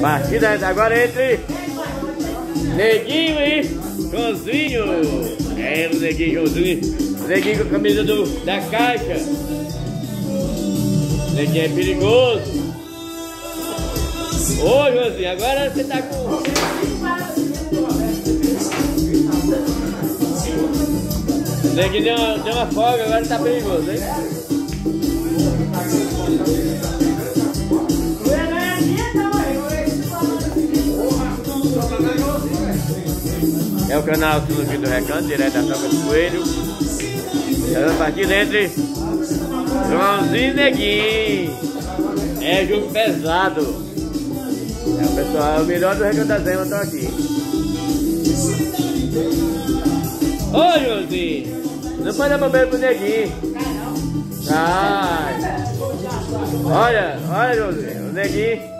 Partida agora entre Neguinho e Joãozinho. É o Neguinho e Joãozinho. Neguinho com a camisa do, da caixa. Neguinho é perigoso. Ô Joãozinho, agora você tá com. Neguinho deu deu uma folga, agora tá perigoso, hein? É o canal Sulugui do Recanto, direto da Toca do Coelho. É a partida entre Joãozinho e Neguinho. É jogo pesado. É o pessoal, o melhor do Recanto da Zema estão aqui. Ô Joãozinho, não pode dar bobeira pro Neguinho. Ai. Olha, olha Joãozinho, o Neguinho.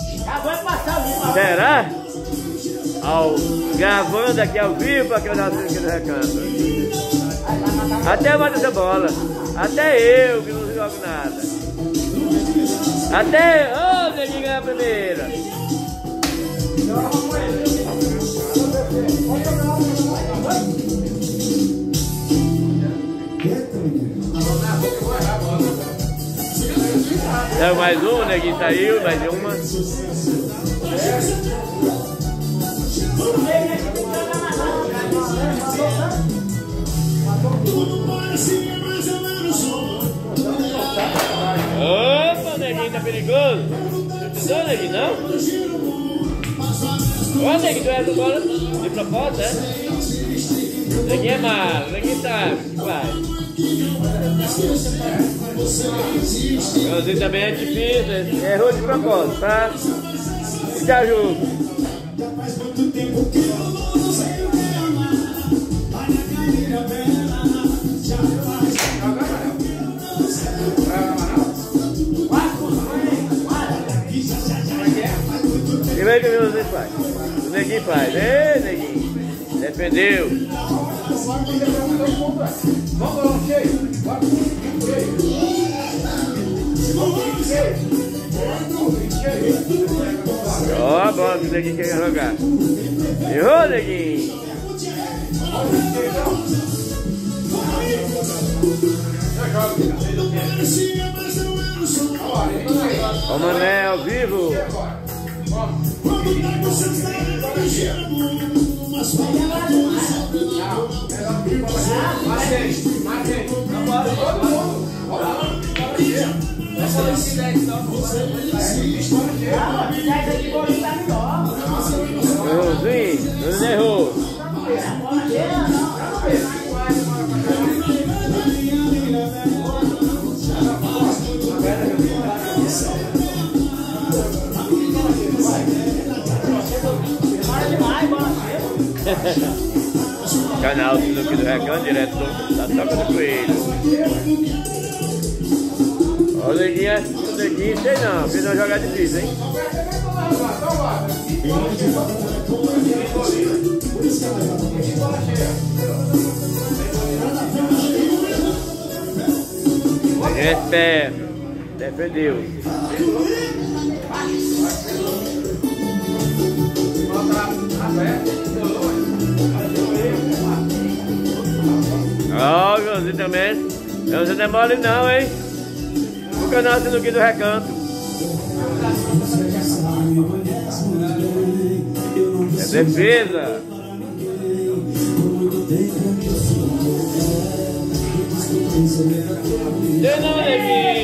Será? Ao, gravando aqui ao vivo aqui nosso aqui do recanto. Até bate essa bola. Até eu que não jogo nada. Até. Ô, oh, Neguinho ganha a primeira. É mais um, Neguinho saiu, mais uma. Perigoso. Não, neguinho, não? Ó, neguinho, tu é do bola de propósito, é? Neguinho é malo, neguinho sabe que faz. Você também é difícil, errou de propósito, tá? E te ajudo. Vem que você faz. O neguinho faz. Ei, neguinho. Defendeu. Vamos lá, cheio. Ó, que o neguinho quer jogar. Errou, neguinho. Ó, Mané, ao vivo. Errouzinho, não errou. Canal Sinuque do Recanto, direto da Toca do Coelho. Ó, o neguinho, o neguinho, sei não, fez uma jogada difícil, hein? É esperto, defendeu. Ó, oh, Joãozinho também. Joãozinho não é mole não, hein? O canal Sinuque do Recanto. É defesa. Deu não, Neguinho.